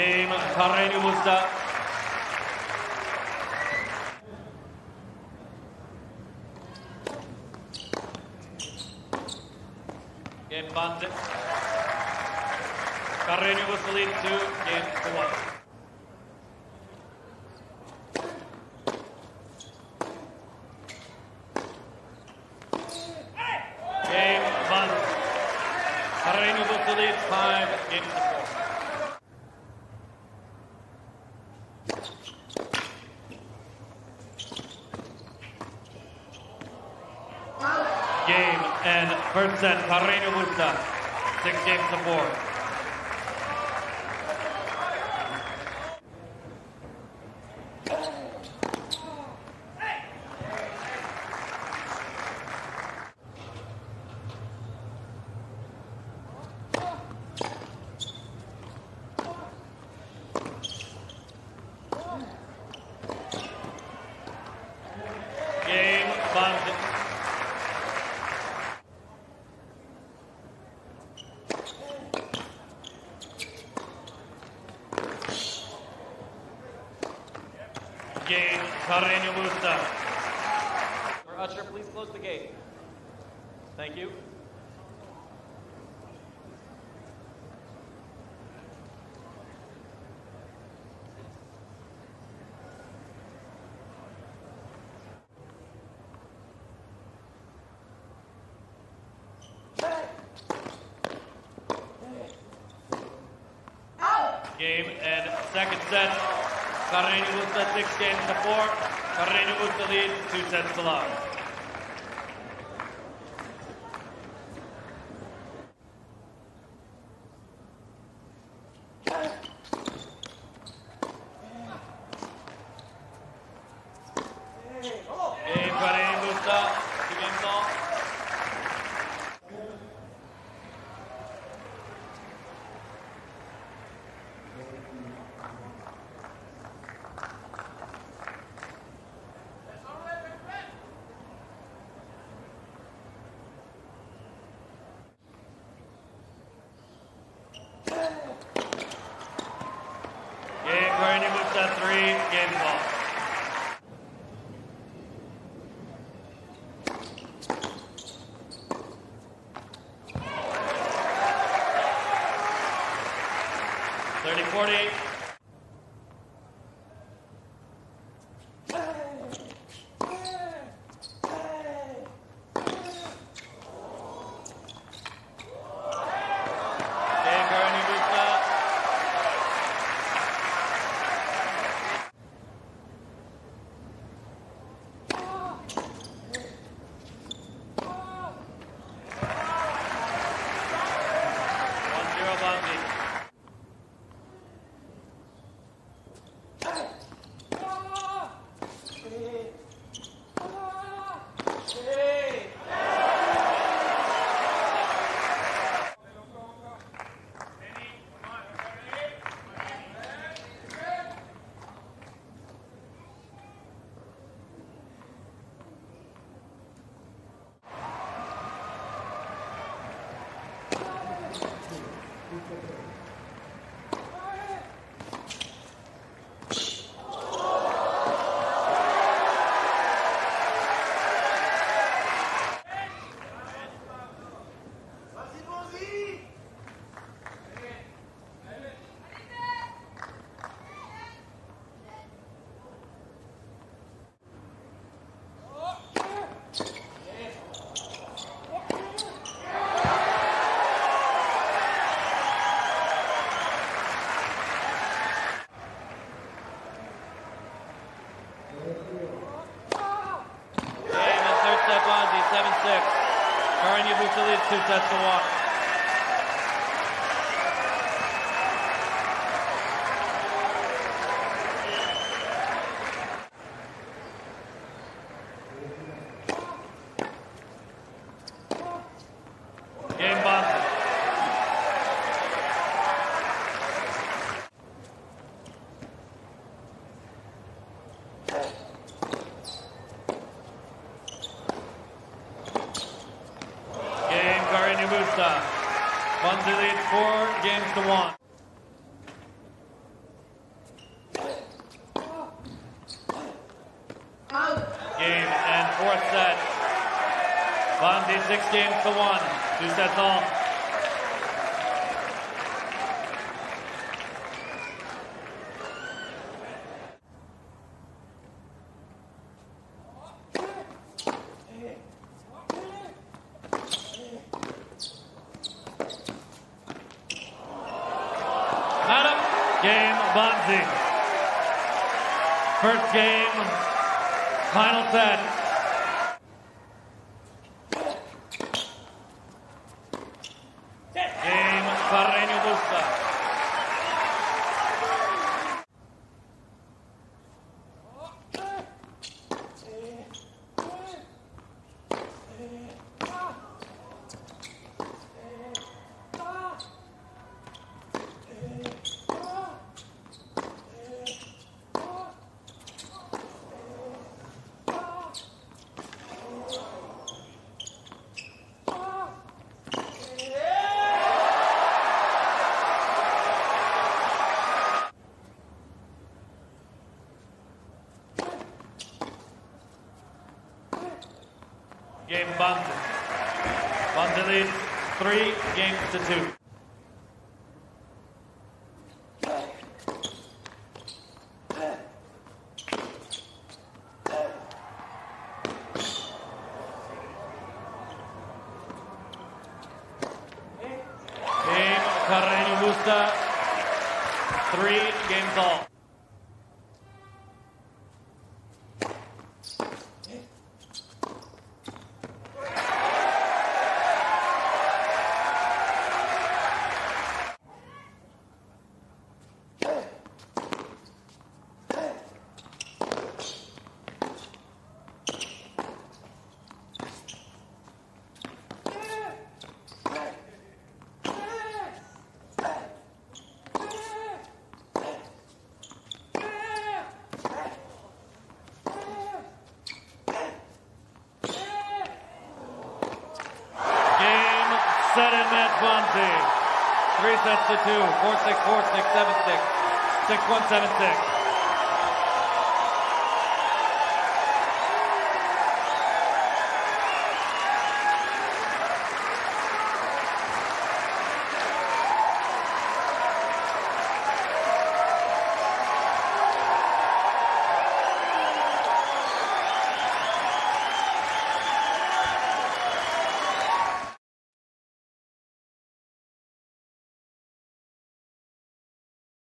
Game Busta. Game. Carreño Busta lead two, game to one. Game Bonzi. Carreño Busta lead five, game to four. game and first set Carreño Busta. Six games to four. Game Bonzi. Game Carreño Busta. For Usher, please close the gate. Thank you. Game and second set. Carreño six games to four. Carreño Busta lead two sets to love. Game Carreño Busta. Two games all. Game Busta three game all. Thirty forty. Game Carreño Busta. One zero Bonzi. Game and third set 7-6. Carreño Busta two sets to one. shortstop. Runs lead four games to one. Game and fourth set. Bonzi six games to one. Two sets all. Bonzi. First game, final set. Game Carreño Busta. Game Bonzi. Bonzi leads three games to two. Game Carreño Busta. Three games all. Game, set, and match Bonzi. Three sets to two. Four six, four six, seven six, six one, seven six.